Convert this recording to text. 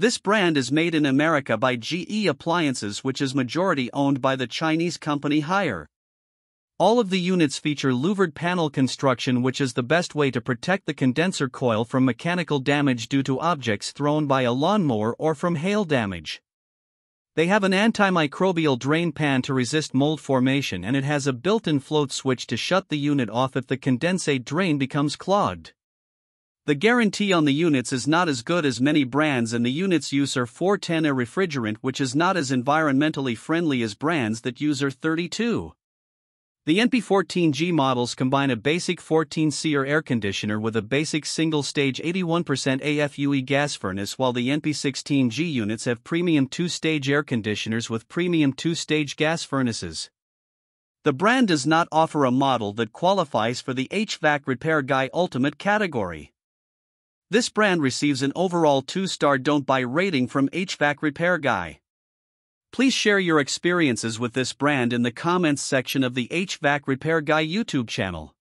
This brand is made in America by GE Appliances, which is majority owned by the Chinese company Haier. All of the units feature louvered panel construction, which is the best way to protect the condenser coil from mechanical damage due to objects thrown by a lawnmower or from hail damage. They have an antimicrobial drain pan to resist mold formation and it has a built-in float switch to shut the unit off if the condensate drain becomes clogged. The guarantee on the units is not as good as many brands and the units use R410 a refrigerant which is not as environmentally friendly as brands that use R32. The NP14G models combine a basic 14-seer air conditioner with a basic single-stage 81% AFUE gas furnace while the NP16G units have premium two-stage air conditioners with premium two-stage gas furnaces. The brand does not offer a model that qualifies for the HVAC Repair Guy Ultimate category. This brand receives an overall 2-star don't buy rating from HVAC Repair Guy. Please share your experiences with this brand in the comments section of the HVAC Repair Guy YouTube channel.